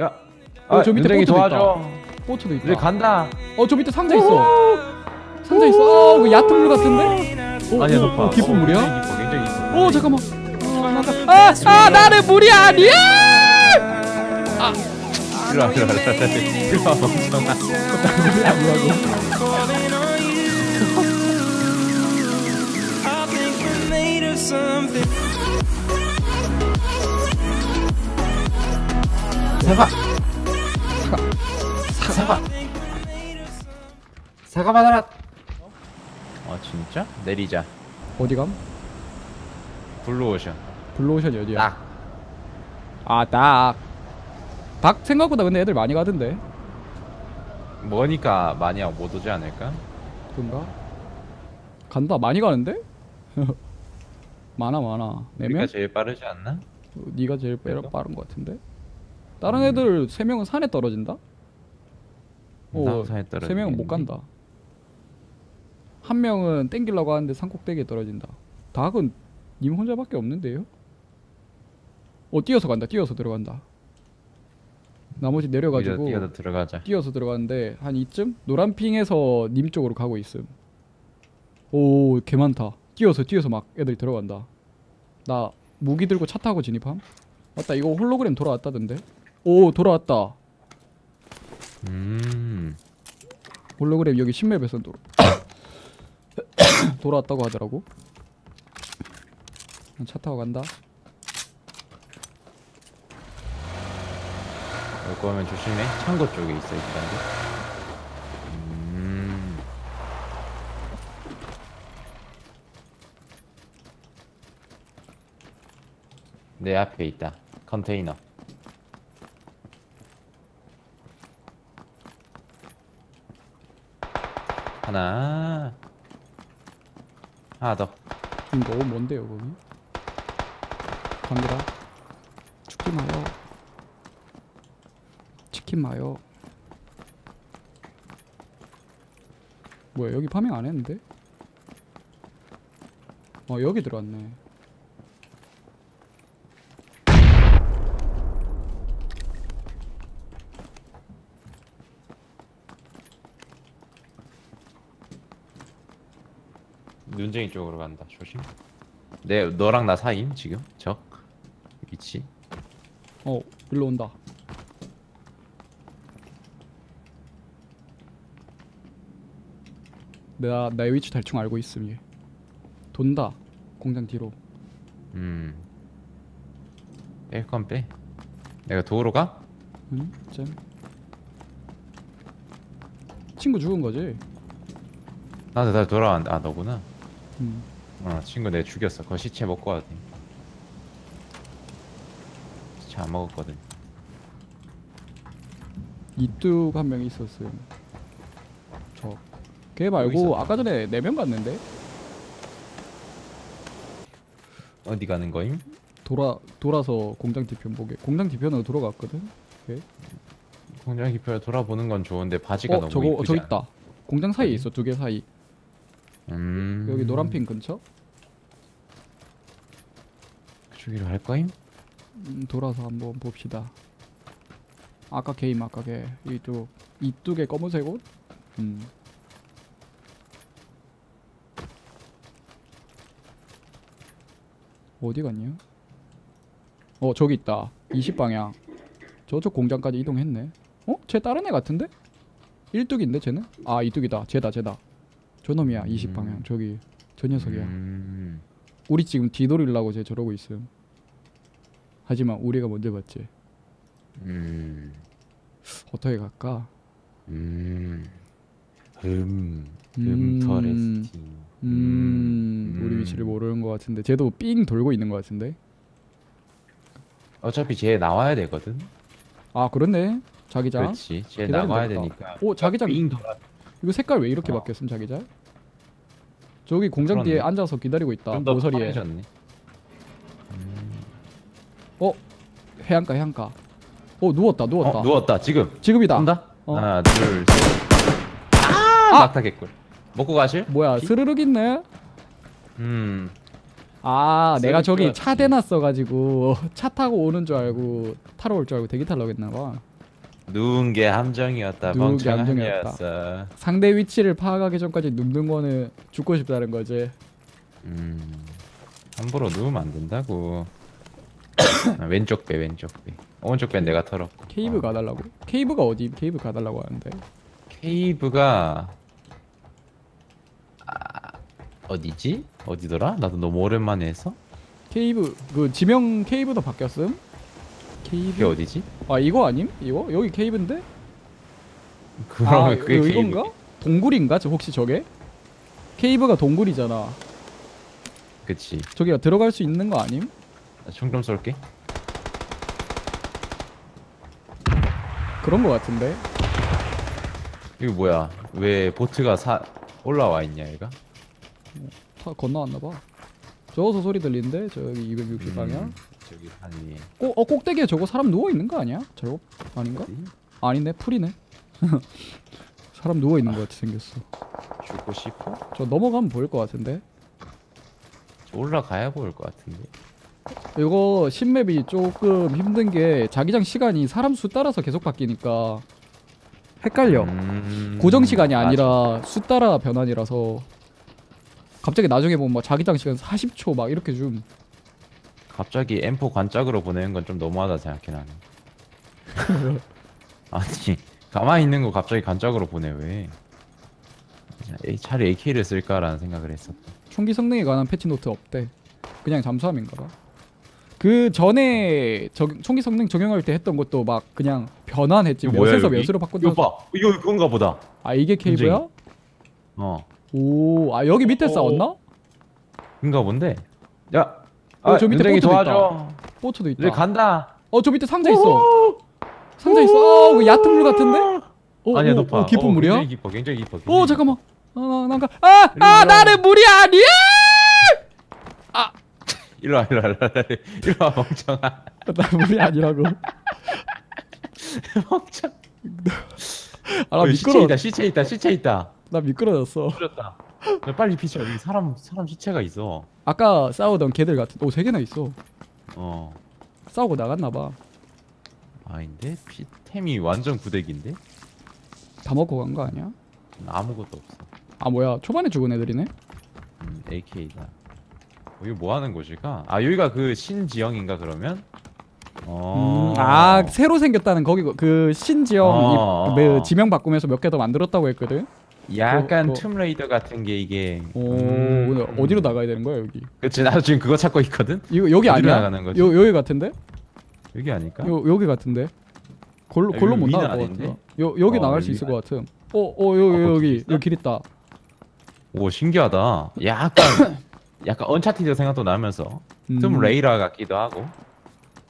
야, 어, 저 밑에 보트도 도와줘. 보트도 있다. 우리 간다. 어, 저 밑에 상자 있어. 상자 있어. 어, 그 얕은 물 같은데? 어, 아니야, 어, 높아. 어, 깊은 물이야? 굉장히 깊어. 어, 잠깐만. 어, 나가. 아, 아, 나는 물이 아니야. 일로 와, 일로 와, 일로 와. 일로 와, 멍청아. 물이 아니라고. Something. 사과. 사과. 사과 받아라. 어, 진짜? 내리자. 어디 감? 블루오션. 블루오션이 어디야? 딱. 아, 딱. 닭 생각보다 근데 애들 많이 가던데. 머니까 많이 못 오지 않을까? 그런가? 간다. 많이 가는데? 많아, 많아. 네 명? 우리가 제일 빠르지 않나? 네가 제일 그래도? 빠른 것 같은데. 다른 애들 세 명은 산에 떨어진다. 나도 산에 떨어지겠는데. 세 명은 못 간다. 한 명은 땡기려고 하는데 산 꼭대기에 떨어진다. 닭은 님 혼자밖에 없는데요? 어 뛰어서 간다. 뛰어서 들어간다. 나머지 내려가지고 뛰어서 들어가자. 뛰어서 들어가는데 한 이쯤 노란 핑에서 님 쪽으로 가고 있음. 오, 개 많다. 뛰어서 뛰어서 막 애들 들어간다. 나 무기 들고 차 타고 진입함. 맞다. 이거 홀로그램 돌아왔다던데. 오, 돌아왔다. 음. 홀로그램 여기 신맵에서 돌아 돌아왔다고 하더라고. 난차 타고 간다. 올 거면 조심해. 창고 쪽에 있어 있다는데. 음. 내 앞에 있다. 컨테이너. 하나. 하나 더. 이거 뭔데요 거기? 갑니다. 죽지 마요. 치킨 마요. 뭐야 여기 파밍 안 했는데? 어 여기 들어왔네. 눈쟁이 쪽으로 간다. 조심. 내 너랑 나 사이임 지금 적 위치. 어 일로 온다. 내가 나의 위치 대충 알고 있음 얘. 돈다. 공장 뒤로. 음. 뺄 건 빼. 내가 도로 가? 응? 잼. 친구 죽은 거지? 나도 다 돌아왔는데 아 너구나. 응. 어 친구 내가 죽였어. 그 시체 먹고 왔더니. 시체 안 먹었거든. 이뚝 한 명 있었음. 저. 걔 말고. 아까 전에 네 명 갔는데 어디 가는 거임? 돌아 돌아서 공장 뒤편 보게. 공장 뒤편으로 돌아갔거든. 공장 기표를 돌아보는 건 좋은데 바지가 어 너무 저거 이쁘지 저 않아? 있다. 공장 사이에? 있어 두 개 사이. 음. 여기 노란핑 근처. 그쪽으로 갈 거임? 음, 돌아서 한번 봅시다. 아까 게임 아까 게 이쪽 이쪽에 검은색 옷. 음. 어디 갔냐? 어 저기 있다. 20 방향. 저쪽 공장까지 이동했네. 어? 쟤 다른 애 같은데? 1뚝인데 쟤는? 아 이뚝이다. 쟤다 쟤다. 저놈이야 20 음. 방향. 저기 저 녀석이야. 음. 우리 지금 뒤돌리려고 쟤 저러고 있음. 하지만 우리가 먼저 봤지. 음. 어떻게 갈까? 음. 음. 음. 음터레스팅. 음, 우리 위치를 모르는 것 같은데 쟤도 삥 돌고 있는 것 같은데. 어차피 쟤 나와야 되거든. 아 그렇네. 자기장. 그렇지. 쟤 나와야. 되니까. 오 자기장. 빙 돌아. 이거 색깔 왜 이렇게 어. 바뀌었음 자기장? 저기 공장 그렇네. 뒤에 앉아서 기다리고 있다. 모서리에. 파래졌네. 어 해안가 해안가. 어 누웠다 누웠다. 어, 누웠다. 지금. 지금이다. 온다. 어. 하나, 둘, 셋. 아, 개꿀. 먹고 가실? 뭐야 기- 스르륵 있네. 음. 아 내가 저기. 차 대놨어가지고 차 타고 오는 줄 알고 타러 올 줄 알고 대기 타려고 했나봐 누운 게 함정이었다. 누운 게 함정이었다. 상대 위치를 파악하기 전까지 눕는 거는 죽고 싶다는 거지 음, 함부로 누우면 안 된다고. 아, 왼쪽 배, 왼쪽 배. 오른쪽 배는 내가 털었고. 케이브 어. 가달라고? 케이브가 어디? 케이브 가달라고 하는데 케이브가 아, 어디지? 어디더라? 나도 너무 오랜만에 해서. 케이브 그 지명 케이브도 바뀌었음? 케이브 그게 어디지? 아 이거 아님? 이거? 여기 케이브인데? 그럼 아 그게 이거, 케이브. 이건가? 동굴인가? 저 혹시 저게? 케이브가 동굴이잖아 그치. 저기가 들어갈 수 있는 거 아님? 총좀 쏠게. 그런 거 같은데 이거 뭐야? 왜 보트가 사 올라와 있냐 얘가? 다 건너왔나 봐 저어서 소리 들리는데 저기 260 방향 음, 저기 산 위에. 꼭, 어 꼭대기에 저거 사람 누워 있는 거 아니야? 저거 아닌가? 어디? 아니네 풀이네 사람 누워 있는 거 같이 생겼어 죽고 싶어? 저 넘어가면 보일 것 같은데 저 올라가야 보일 것 같은데. 이거 신맵이 조금 힘든 게 자기장 시간이 사람 수 따라서 계속 바뀌니까 헷갈려 음, 고정 시간이 맞아. 아니라 수 따라 변환이라서 갑자기 나중에 보면 막 자기장 시간 40초 막 이렇게 좀 갑자기 M4 관짝으로 보내는 건 좀 너무하다 생각해 나는. 아니 가만히 있는 거 갑자기 관짝으로 보내 왜? 에이, 차라리 AK를 쓸까라는 생각을 했었다. 총기 성능에 관한 패치 노트 없대 그냥 잠수함인가 봐그 전에 적, 총기 성능 적용할 때 했던 것도 막 그냥 변환했지 이거 뭐야, 몇에서 여기? 몇으로 이거 바꾼다 봐, 이거 그건가 보다. 아 이게 케이브야? 어, 오아 여기 밑에 어, 싸웠나? 그건가 본데. 야, 어, 아, 저 밑에 보트도 도와줘. 보트도 있다 이제 간다. 어 저 밑에 상자 있어 상자 있어 어 그 얕은 물 같은데? 어, 아니야 어, 높아. 어, 깊은 어, 물이야? 굉장히 깊어, 굉장히 깊어. 어 굉장히 잠깐만 아 난가 아아 이리 와. 나는 물이 아니야 깊어. 일로 와, 일로 와, 일로 와, 일로 와, 멍청아. 나 물이 아니라고 멍청. 아나 어, 시체 미끄러 있다, 시체 있다, 시체 있다. 나 미끄러졌어 풀렸다. 빨리 피쳐. 여기 사람 사람 시체가 있어. 아까 싸우던 개들 같은 오세 개나 있어 어. 싸우고 나갔나 봐다 아닌데 피 템이 완전 구대기인데 먹고 간 거 아니야? 아무것도 없어. 아 뭐야 초반에 죽은 애들이네 음, AK다. 어, 이거 뭐 하는 곳일까? 아 여기가 그 신지영인가 그러면? 어. 음, 아 새로 생겼다는 거기 그 신지영 어, 이, 그 어. 지명 바꾸면서 몇 개 더 만들었다고 했거든 약간 그- 그- 툼레이더 같은 게 이게. 오 음. 근데 어디로 나가야 되는 거야 여기 그치 나도 지금 그거 찾고 있거든. 이거 여기 어디로 아니야? 나가는 거지? 요 여기 같은데? 여기 아닐까? 요 여기 같은데? 골로 아, 골로 여기 못 위는 나갈 것 아닌데? 같아. 요 여기 어, 나갈 수 여기 있을 것 같음. 어어 요, 아, 요, 거기 여기 있어? 여기 길 있다. 오 신기하다. 약간 약간 Uncharted 생각도 나면서 음. Tomb Raider 같기도 하고.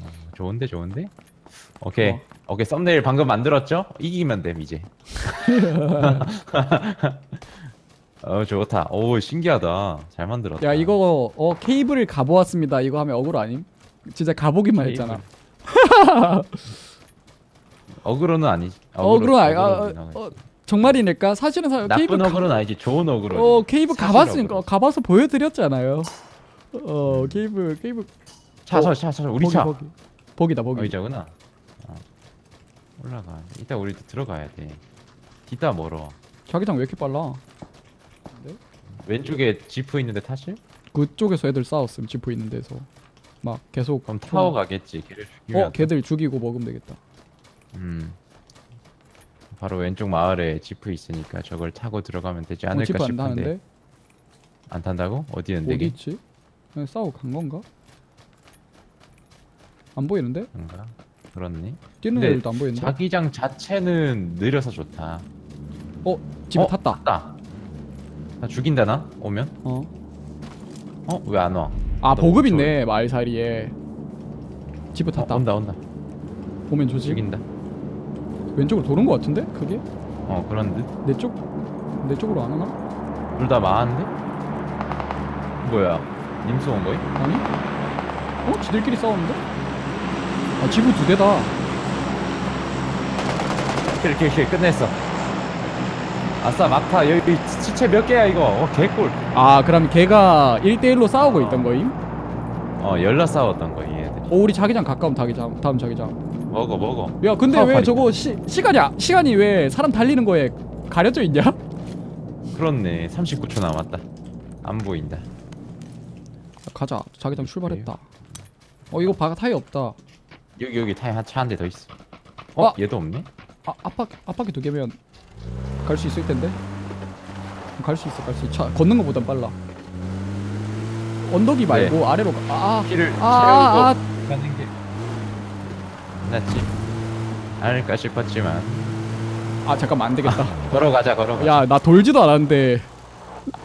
어, 좋은데 좋은데. 오케이 어. 오케이 썸네일 방금 만들었죠? 이기면 됨 이제. 어 좋다. 오 신기하다. 잘 만들었다. 야 이거 어 케이브를 가보았습니다. 이거 하면 어그로 아님? 진짜 가보기만 케이브. 했잖아. 어그로는 아니지. 어그로 아니 아, 어. 어, 정말이니까 사실은 사, 케이블 나쁜 가, 어그로는 아니지. 좋은 어그로. 어 케이블 가봤으니까 어그로. 가봐서 보여드렸잖아요. 어 케이블 케이블 차서 차서 우리 보기, 차. 보기. 보기다 보기. 어 이자구나. 어. 올라가. 이따 우리 들어가야 돼. 뒤따 멀어. 자기장 왜 이렇게 빨라? 왼쪽에 지프 있는데 타실? 그쪽에서 애들 싸웠음 지프 있는 데서 막 계속 그럼 타워 가겠지. 걔를 죽이면. 어 걔들 죽이고 먹으면 되겠다. 음. 바로 왼쪽 마을에 지프 있으니까 저걸 타고 들어가면 되지 어, 않을까 지프 안 싶은데. 타는데 안 탄다고? 어디였는데? 어디 이게? 있지? 그냥 싸우고 간 건가? 안 보이는데? 그런가? 그렇네. 뛰는 근데 애들도 안 보이는데? 자기장 자체는 느려서 좋다. 어? 집에 어? 탔다 탔다. 나 죽인다 나? 오면? 어? 어? 왜 안 와? 아 보급 있네 마을사리에 집에 어, 탔다 온다 온다. 보면 조지 죽인다. 왼쪽으로 도는 거 같은데? 그게? 어 그런 듯. 내 쪽? 내 쪽으로 안 오나? 둘다 마한데? 뭐야? 님수 온 거임? 아니? 어? 지들끼리 싸우는데? 아 지구 두 대다. 킬, 킬, 킬, 끝냈어. 아싸 막타. 여기 시체 몇 개야 이거? 어 개꿀. 아 그럼 걔가 1대1로 싸우고 있던 거임? 어 열라 싸웠던 거 얘네들이. 어 우리 자기장 가까운 자기장 다음 자기장. 먹어 먹어. 야 근데 왜 사업하니까. 저거 시, 시간이 아- 시간이 왜 사람 달리는 거에 가려져 있냐? 그렇네. 39초 남았다. 안 보인다. 야, 가자. 자기장 출발했다. 어 이거 바가 타이 없다 여기 여기 타이 차한 대 더 있어. 어? 아! 얘도 없네? 아 앞바 앞바퀴 두 개면 갈 수 있을 텐데? 갈 수 있어 갈 수 있어. 차 걷는 것보단 빨라. 언덕이 말고 아래로 가. 아, 아, 아, 아, 채우고 가는 게 낫지. 않을까 싶었지만. 아 잠깐만 안 되겠다. 걸어가자 걸어가자. 야 나 돌지도 않았는데.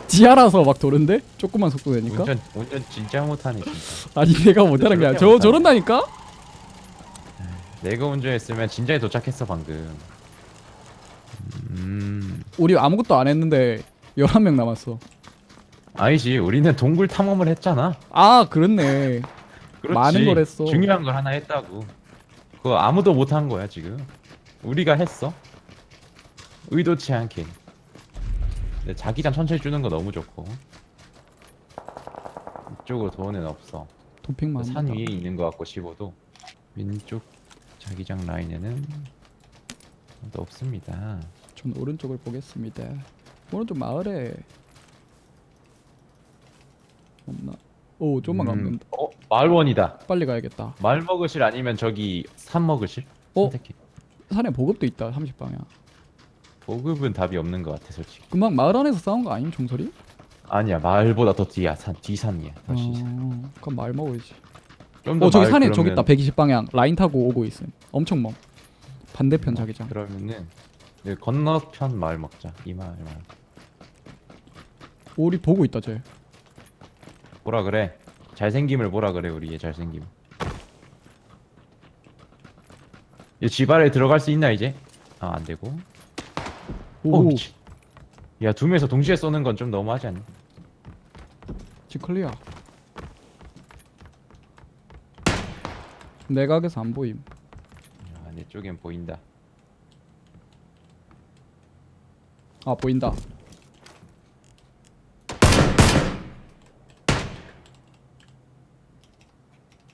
지하라서 막 도는데? 조금만 속도 내니까? 운전 운전 진짜 못하네 진짜. 아니 내가 못하는 게 아니라. 저 저런다니까 내가 운전했으면 진작에 도착했어 방금. 음. 우리 아무것도 안 했는데 11명 남았어. 아니지 우리는 동굴 탐험을 했잖아. 아 그렇네. 그렇지. 많은 걸 했어. 중요한 걸 하나 했다고. 그거 아무도 못한 거야 지금. 우리가 했어. 의도치 않게. 근데 자기장 천천히 주는 거 너무 좋고. 이쪽으로 돈은 없어. 도핑만 산. 위에 있는 거 같고 15도. 왼쪽 자기장 라인에는 아무도 없습니다. 전 오른쪽을 보겠습니다. 오른쪽 마을에 없나? 오 좀만 가면 음, 된다 어? 마을원이다. 빨리 가야겠다. 말 먹으실 아니면 저기 산 먹으실? 어? 선택해. 산에 보급도 있다 30방향. 보급은 답이 없는 것 같아 솔직히. 금방 마을 안에서 싸운 거 아님 종소리? 아니야 마을보다 더 뒤야 산 뒤산이야. 어, 훨씬 그럼 마을 먹어야지 어 저기 산에 저기 그러면- 있다. 120 방향 라인 타고 오고 있음. 엄청 먼. 반대편 자기장. 그러면은 여기 건너편 마을 먹자. 이 마을 마을. 우리 보고 있다 쟤. 뭐라 그래. 잘생김을 뭐라 그래 우리의 잘생김. 이집 안에 들어갈 수 있나 이제? 아 안 되고. 오 오, 미친. 야두 명에서 동시에 쏘는 건 좀 너무하지 않니? 지 클리어 내각에서 안 보임. 아, 내 쪽엔 보인다. 아 보인다.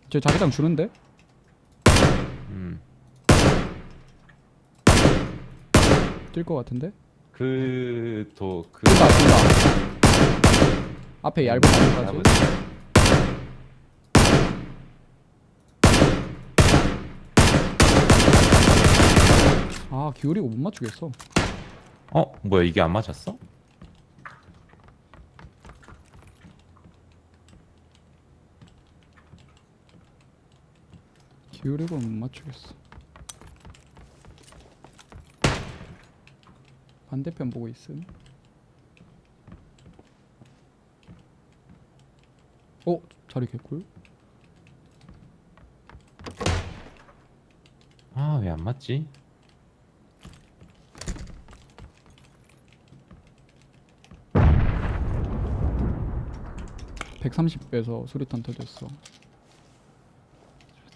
저 자기장 주는데? 음. 뛸것 같은데? 그도그. 뛴다 뛴다. 앞에 얇은 나무까지 아 기울이고 못 맞추겠어 어? 뭐야 이게 안 맞았어? 기울이고 못 맞추겠어 반대편 보고 있음 어? 자리 개꿀? 아 왜 안 맞지? 130배에서 수리탄 터졌어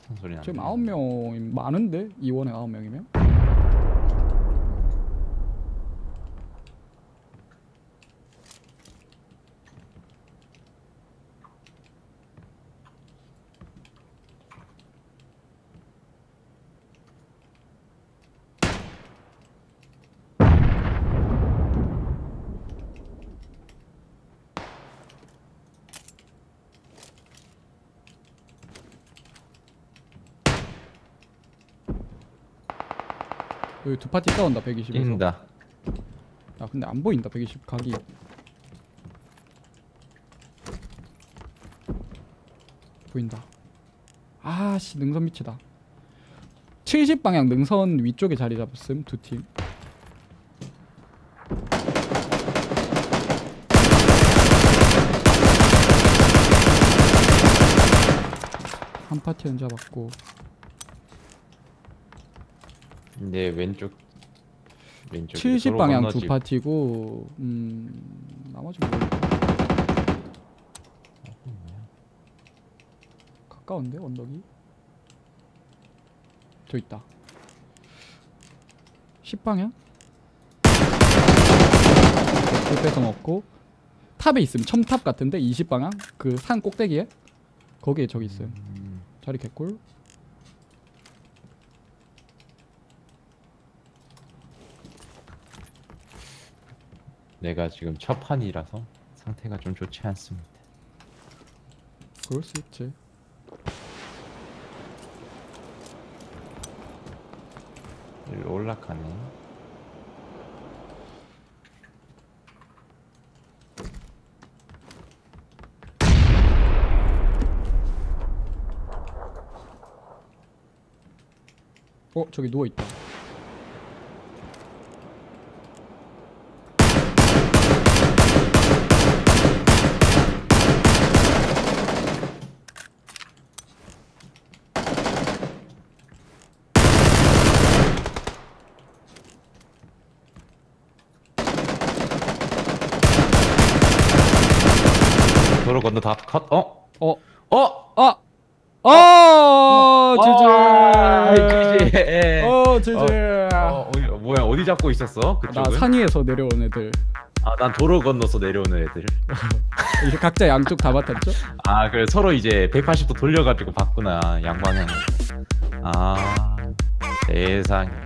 무슨 소리 나? 지금 9명 많은데? 이원에 9명이면? 여기 두 파티 싸운다 120에서. 뛴다. 야 근데 안 보인다 120 각이. 보인다. 아씨 능선 밑이다. 70방향 능선 위쪽에 자리 잡았음 두팀. 한 파티는 잡았고 내 왼쪽 왼쪽 70 방향 두 파티고 음 나머지 모르겠다 가까운데 언덕이? 저 있다. 10 방향? 그 뺏어 먹고. 탑에 있음. 첨탑 같은데 20 방향? 그 산 꼭대기에? 거기에 저기 있음 음, 자리 개꿀 내가 지금 첫 판이라서 상태가 좀 좋지 않습니다. 그럴 수 있지 여기 올라가네. 어 저기 누워 있다 건너 다 컷. 어? 어? 어? 아! 아! 아, 지지! 지지. 어 지지! 어, 어디, 뭐야 어디 잡고 있었어? 나 그쪽은? 산 위에서 내려온 애들 아, 난 도로 건너서 내려오는 애들. 이제 각자 양쪽 다 맡았죠? 아, 그래 서로 이제 180도 돌려가지고 봤구나 양방향. 아, 세상.